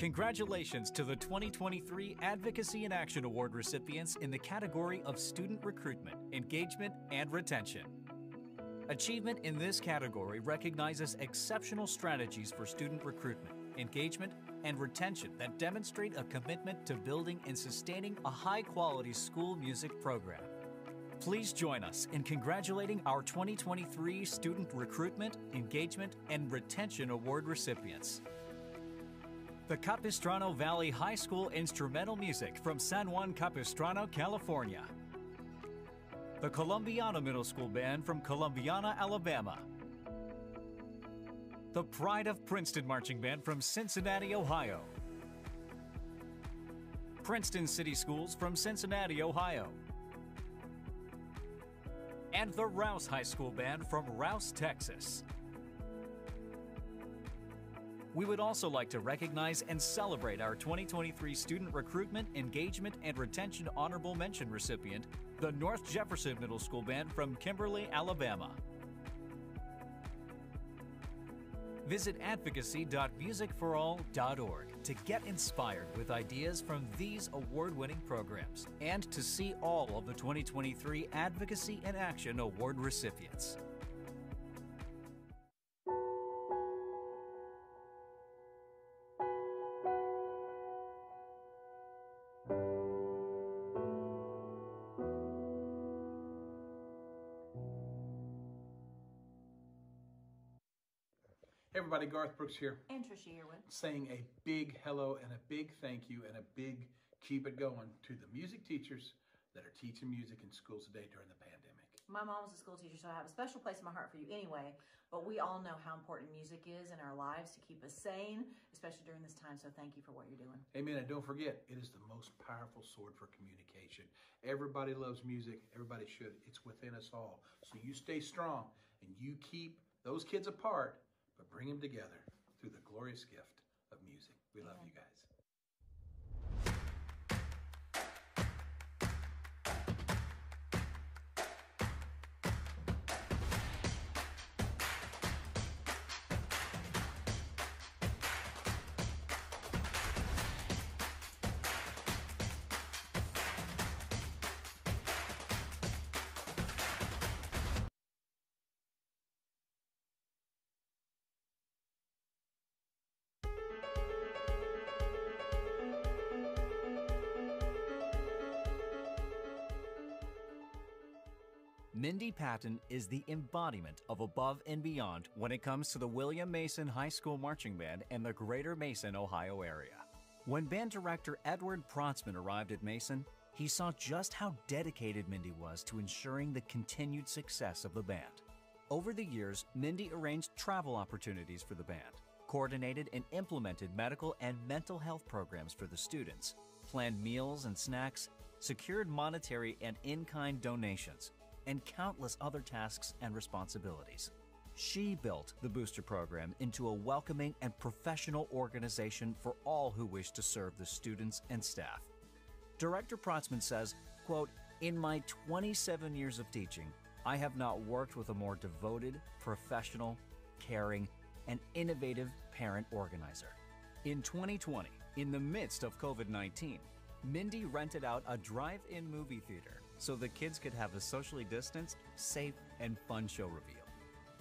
Congratulations to the 2023 Advocacy in Action Award recipients in the category of Student Recruitment, Engagement, and Retention. Achievement in this category recognizes exceptional strategies for student recruitment, engagement, and retention that demonstrate a commitment to building and sustaining a high quality school music program. Please join us in congratulating our 2023 Student Recruitment, Engagement, and Retention Award recipients the Capistrano Valley High School Instrumental Music from San Juan Capistrano, California. The Columbiana Middle School Band from Columbiana, Alabama. The Pride of Princeton Marching Band from Cincinnati, Ohio. Princeton City Schools from Cincinnati, Ohio. And the Rouse High School Band from Rouse, Texas. We would also like to recognize and celebrate our 2023 Student Recruitment, Engagement, and Retention Honorable Mention recipient, the North Jefferson Middle School Band from Kimberly, Alabama. Visit advocacy.musicforall.org to get inspired with ideas from these award winning programs and to see all of the 2023 Advocacy in Action Award recipients. Everybody, Garth Brooks here. And Trisha Yearwood. Saying a big hello and a big thank you and a big keep it going to the music teachers that are teaching music in schools today during the pandemic. My mom was a school teacher, so I have a special place in my heart for you anyway. But we all know how important music is in our lives to keep us sane, especially during this time. So thank you for what you're doing. Amen. And don't forget, it is the most powerful sword for communication. Everybody loves music. Everybody should. It's within us all. So you stay strong and you keep those kids apart but bring them together through the glorious gift of music. We love you guys. Mindy Patton is the embodiment of above and beyond when it comes to the William Mason High School Marching Band and the greater Mason, Ohio area. When band director Edward Protzman arrived at Mason, he saw just how dedicated Mindy was to ensuring the continued success of the band. Over the years, Mindy arranged travel opportunities for the band, coordinated and implemented medical and mental health programs for the students, planned meals and snacks, secured monetary and in kind donations, and countless other tasks and responsibilities. She built the Booster Program into a welcoming and professional organization for all who wish to serve the students and staff. Director Protzman says, quote, In my 27 years of teaching, I have not worked with a more devoted, professional, caring, and innovative parent organizer. In 2020, in the midst of COVID 19, Mindy rented out a drive in movie theater so the kids could have a socially distanced, safe, and fun show reveal.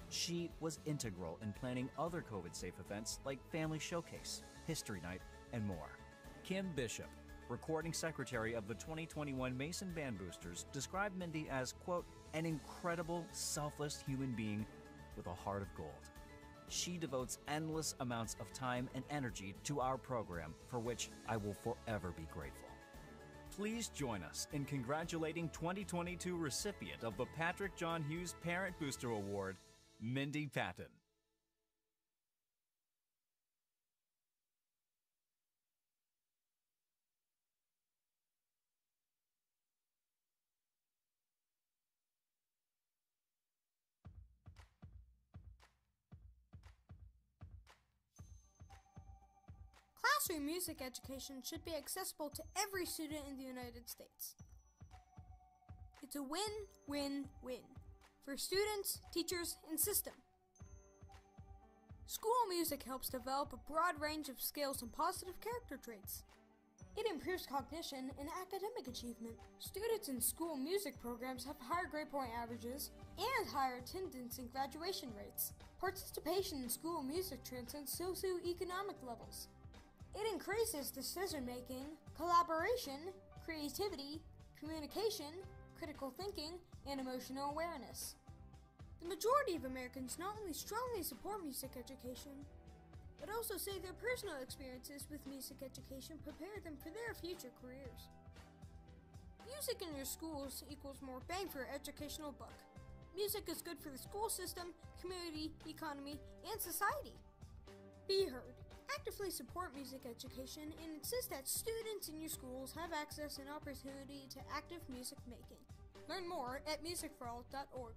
She was integral in planning other COVID safe events like Family Showcase, History Night, and more. Kim Bishop, recording secretary of the 2021 Mason Band Boosters, described Mindy as, quote, an incredible, selfless human being with a heart of gold. She devotes endless amounts of time and energy to our program, for which I will forever be grateful. Please join us in congratulating 2022 recipient of the Patrick John Hughes Parent Booster Award, Mindy Patton. Classroom music education should be accessible to every student in the United States. It's a win win win for students, teachers, and system. School music helps develop a broad range of skills and positive character traits. It improves cognition and academic achievement. Students in school music programs have higher grade point averages and higher attendance and graduation rates. Participation in school music transcends socioeconomic levels. It increases decision making, collaboration, creativity, communication, critical thinking, and emotional awareness. The majority of Americans not only strongly support music education, but also say their personal experiences with music education prepare them for their future careers. Music in your schools equals more bang for your educational buck. Music is good for the school system, community, economy, and society. Be heard. Actively support music education and insist that students in your schools have access and opportunity to active music making. Learn more at musicforall.org.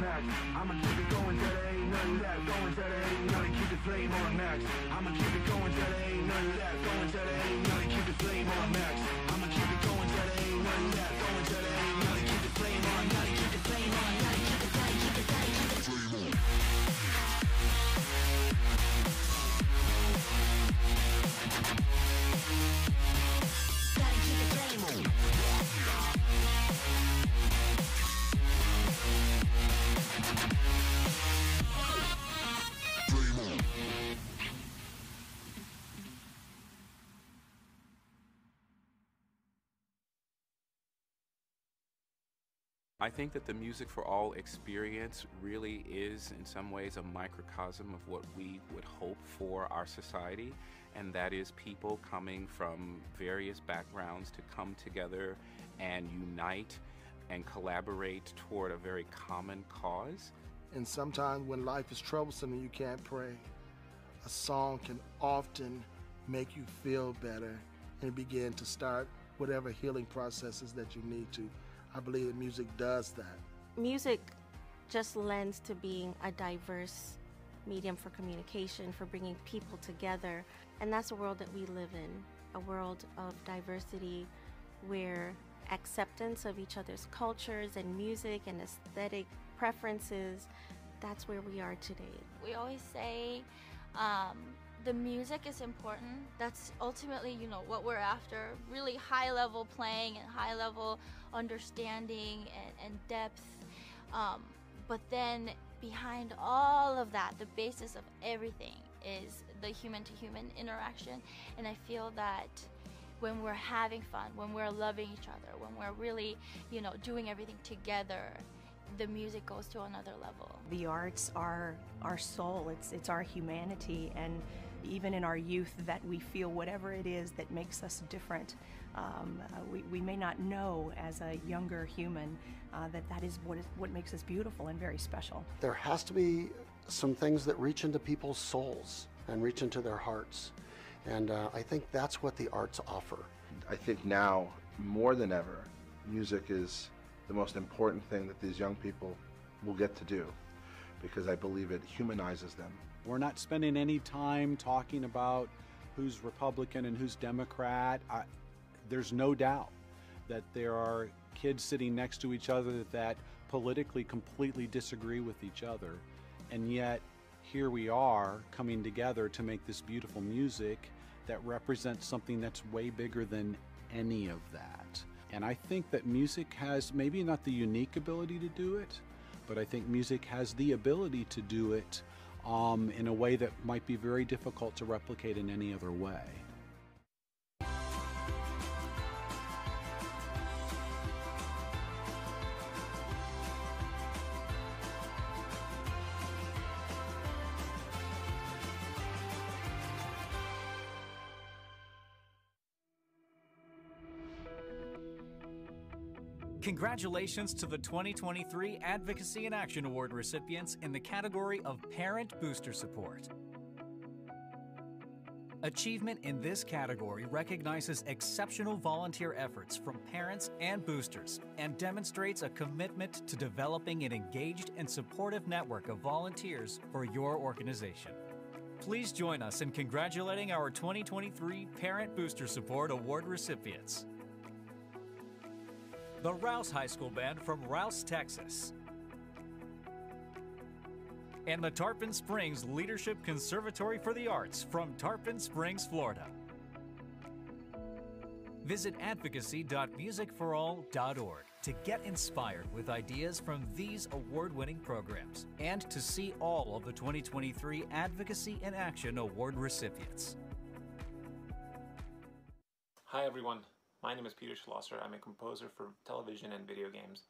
max. I'ma keep it going till there ain't none left. Going till there ain't none. Keep the flame on max. I'ma keep it going till there ain't none left. Going till there ain't none. Keep the flame on max. I think that the Music for All experience really is, in some ways, a microcosm of what we would hope for our society, and that is people coming from various backgrounds to come together and unite and collaborate toward a very common cause. And sometimes when life is troublesome and you can't pray, a song can often make you feel better and begin to start whatever healing processes that you need to. I believe that music does that. music just lends to being a diverse medium for communication, for bringing people together. And that's the world that we live in a world of diversity where acceptance of each other's cultures and music and aesthetic preferences that's where we are today. We always say um, the music is important. That's ultimately, you know, what we're after. Really high level playing and high level understanding and, and depth. Um, but then behind all of that, the basis of everything is the human to human interaction. And I feel that when we're having fun, when we're loving each other, when we're really, you know, doing everything together, the music goes to another level. The arts are our soul, it's, it's our humanity, and even in our youth, that we feel whatever it is that makes us different. Um, uh, we, we may not know as a younger human uh, that that is what, is what makes us beautiful and very special. There has to be some things that reach into people's souls and reach into their hearts. And uh, I think that's what the arts offer. I think now, more than ever, music is the most important thing that these young people will get to do because I believe it humanizes them. We're not spending any time talking about who's Republican and who's Democrat. I, there's no doubt that there are kids sitting next to each other that politically completely disagree with each other. And yet, here we are coming together to make this beautiful music that represents something that's way bigger than any of that. And I think that music has maybe not the unique ability to do it, but I think music has the ability to do it um, in a way that might be very difficult to replicate in any other way. Congratulations to the 2023 Advocacy and Action Award recipients in the category of Parent Booster Support. Achievement in this category recognizes exceptional volunteer efforts from parents and boosters and demonstrates a commitment to developing an engaged and supportive network of volunteers for your organization. Please join us in congratulating our 2023 Parent Booster Support Award recipients the Rouse High School Band from Rouse, Texas, and the Tarpon Springs Leadership Conservatory for the Arts from Tarpon Springs, Florida. Visit advocacy.musicforall.org to get inspired with ideas from these award winning programs and to see all of the 2023 Advocacy in Action Award recipients. Hi, everyone. My name is Peter Schlosser. I'm a composer for television and video games.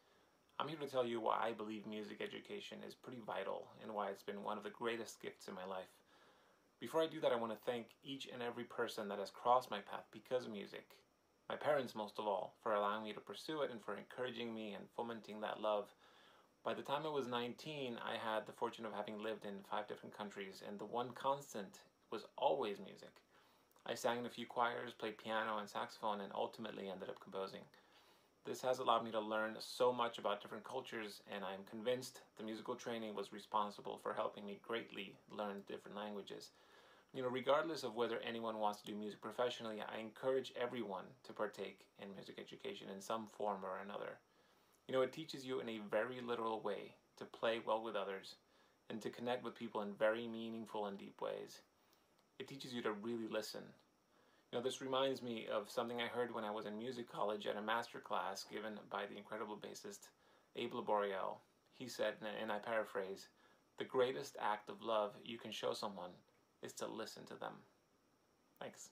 I'm here to tell you why I believe music education is pretty vital and why it's been one of the greatest gifts in my life. Before I do that, I want to thank each and every person that has crossed my path because of music. My parents, most of all, for allowing me to pursue it and for encouraging me and fomenting that love. By the time I was 19, I had the fortune of having lived in five different countries, and the one constant was always music. I sang in a few choirs, played piano and saxophone, and ultimately ended up composing. This has allowed me to learn so much about different cultures, and I am convinced the musical training was responsible for helping me greatly learn different languages. You know, regardless of whether anyone wants to do music professionally, I encourage everyone to partake in music education in some form or another. You know, it teaches you in a very literal way to play well with others and to connect with people in very meaningful and deep ways. It teaches you to really listen. You know, this reminds me of something I heard when I was in music college at a master class given by the incredible bassist Abe Laboriel. He said, and I paraphrase, the greatest act of love you can show someone is to listen to them. Thanks.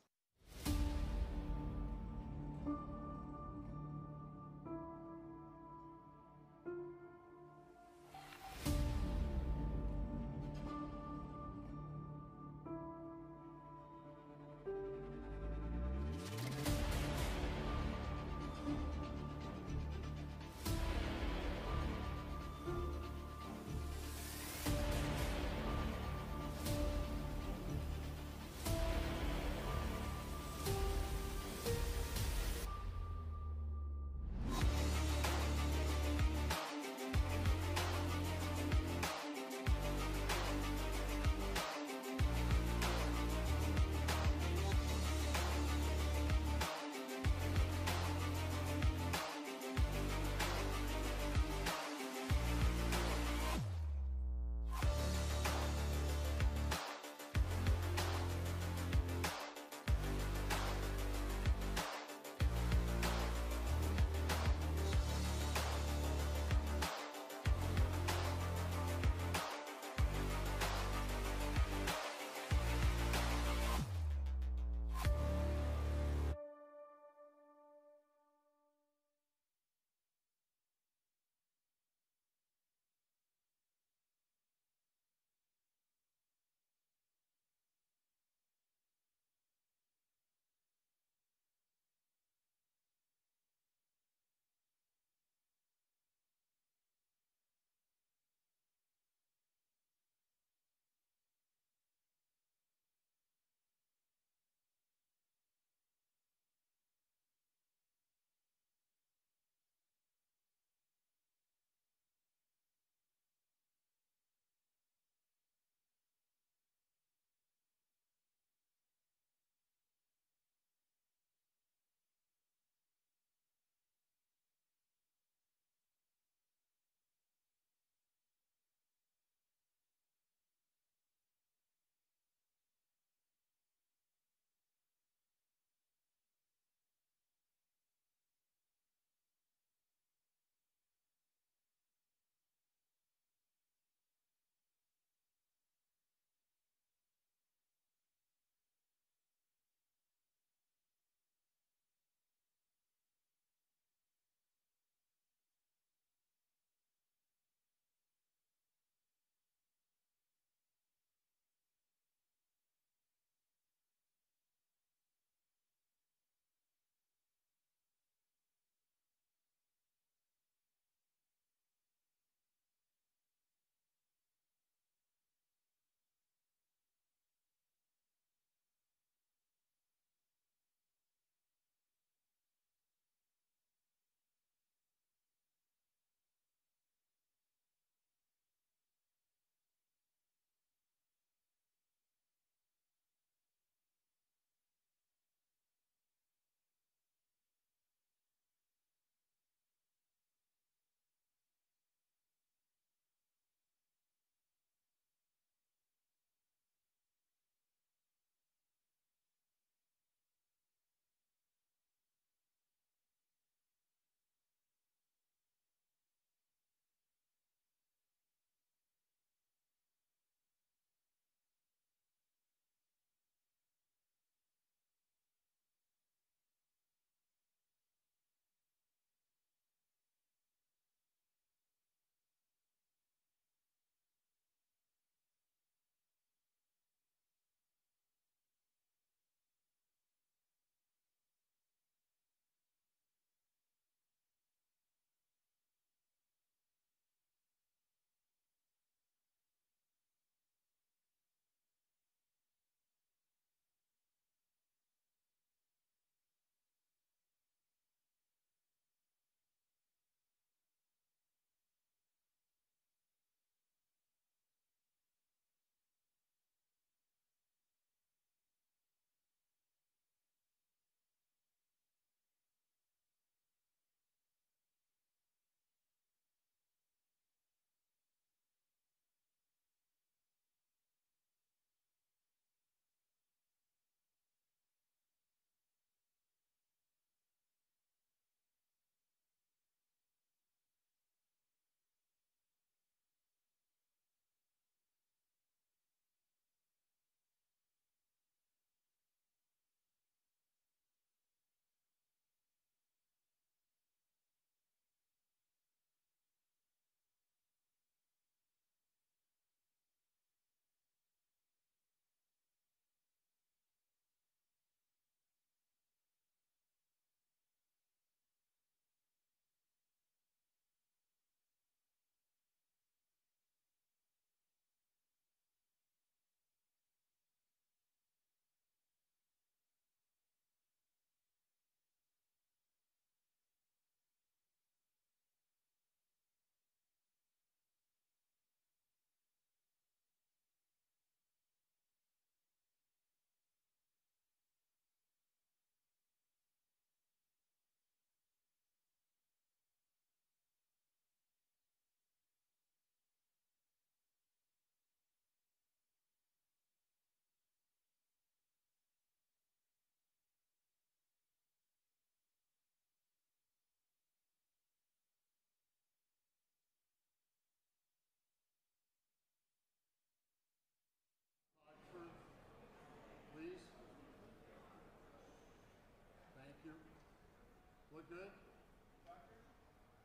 Good?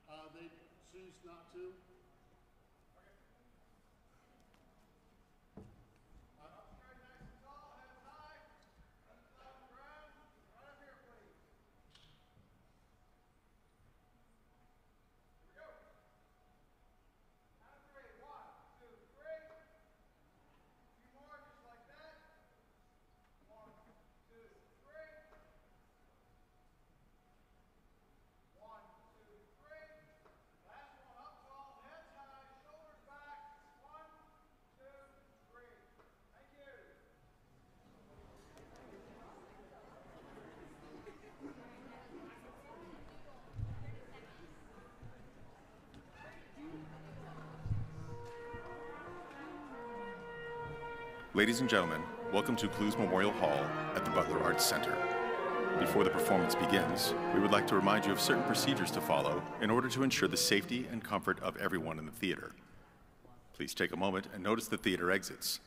Uh, they choose not to? Ladies and gentlemen, welcome to Clowes Memorial Hall at the Butler Arts Center. Before the performance begins, we would like to remind you of certain procedures to follow in order to ensure the safety and comfort of everyone in the theater. Please take a moment and notice the theater exits.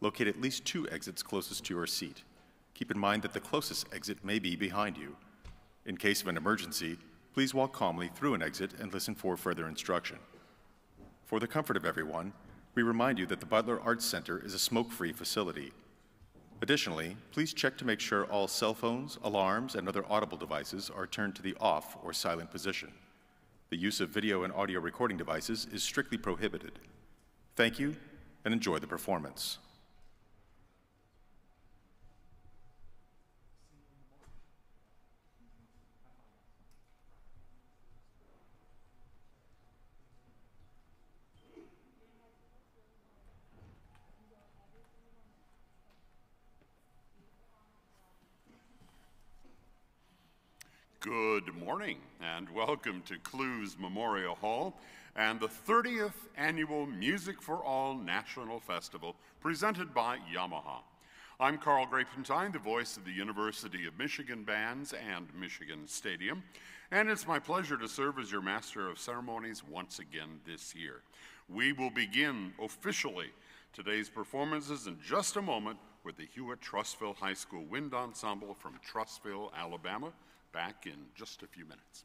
Locate at least two exits closest to your seat. Keep in mind that the closest exit may be behind you. In case of an emergency, please walk calmly through an exit and listen for further instruction. For the comfort of everyone, we remind you that the Butler Arts Center is a smoke-free facility. Additionally, please check to make sure all cell phones, alarms, and other audible devices are turned to the off or silent position. The use of video and audio recording devices is strictly prohibited. Thank you, and enjoy the performance. Good morning and welcome to Clowes Memorial Hall and the 30th Annual Music for All National Festival presented by Yamaha. I'm Carl Grapentine, the voice of the University of Michigan Bands and Michigan Stadium, and it's my pleasure to serve as your Master of Ceremonies once again this year. We will begin officially today's performances in just a moment with the Hewitt Trussville High School Wind Ensemble from Trussville, Alabama back in just a few minutes.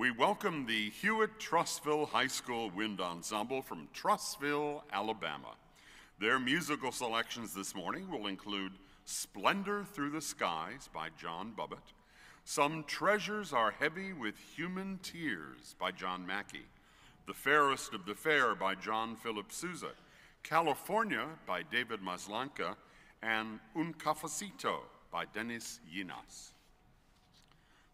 We welcome the Hewitt Trussville High School Wind Ensemble from Trussville, Alabama. Their musical selections this morning will include Splendor Through the Skies by John Bubbett, Some Treasures Are Heavy with Human Tears by John Mackey, The Fairest of the Fair by John Philip Sousa, California by David Maslanka, and Un Cafecito by Dennis Llinás.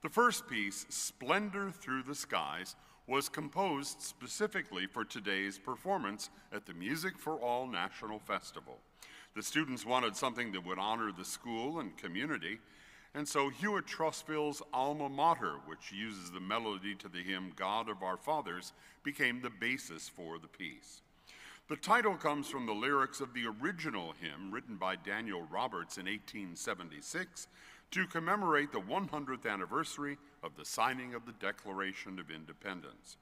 The first piece, Splendor Through the Skies, was composed specifically for today's performance at the Music for All National Festival. The students wanted something that would honor the school and community, and so Hewitt Trussville's alma mater, which uses the melody to the hymn God of Our Fathers, became the basis for the piece. The title comes from the lyrics of the original hymn written by Daniel Roberts in 1876 to commemorate the 100th anniversary of the signing of the Declaration of Independence.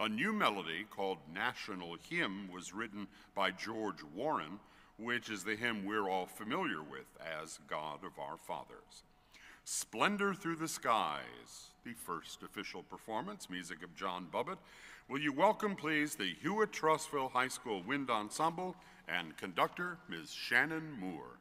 A new melody called National Hymn was written by George Warren, which is the hymn we're all familiar with as God of Our Fathers. Splendor Through the Skies, the first official performance, music of John Bubbett. Will you welcome, please, the Hewitt Trussville High School Wind Ensemble and conductor, Ms. Shannon Moore.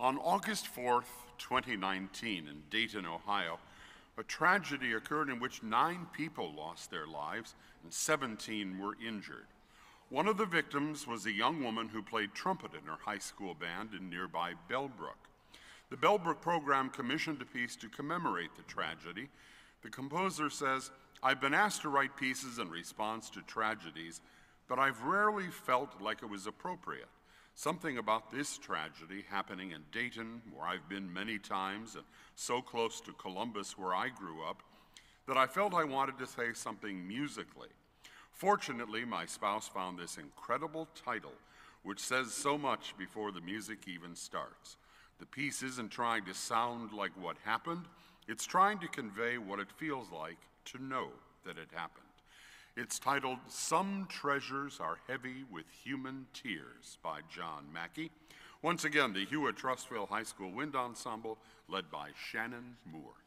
On August 4th, 2019, in Dayton, Ohio, a tragedy occurred in which nine people lost their lives and 17 were injured. One of the victims was a young woman who played trumpet in her high school band in nearby Bellbrook. The Bellbrook program commissioned a piece to commemorate the tragedy. The composer says, I've been asked to write pieces in response to tragedies, but I've rarely felt like it was appropriate. Something about this tragedy happening in Dayton, where I've been many times, and so close to Columbus, where I grew up, that I felt I wanted to say something musically. Fortunately, my spouse found this incredible title, which says so much before the music even starts. The piece isn't trying to sound like what happened, it's trying to convey what it feels like to know that it happened. It's titled Some Treasures Are Heavy with Human Tears by John Mackey. Once again, the Hewitt Trussville High School Wind Ensemble, led by Shannon Moore.